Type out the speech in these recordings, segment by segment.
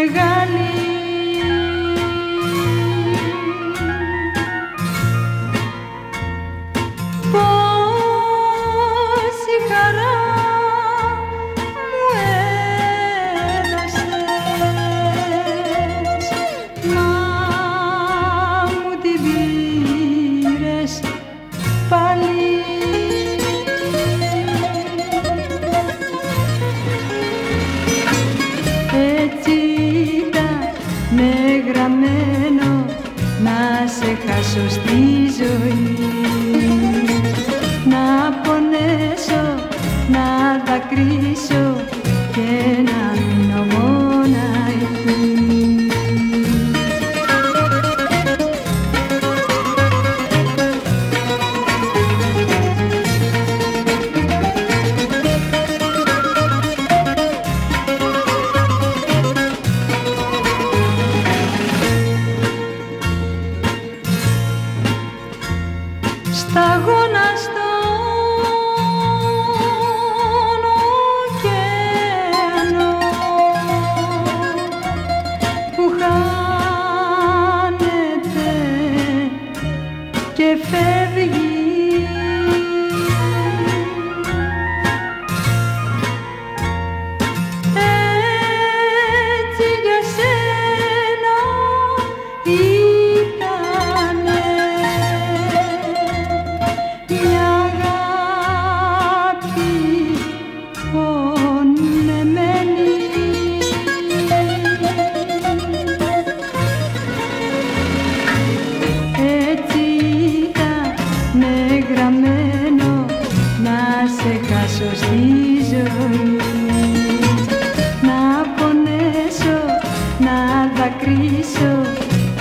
μεγάλη ξεχάσω στη ζωή. Να πονέσω, να δακρύσω και 大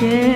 Okay.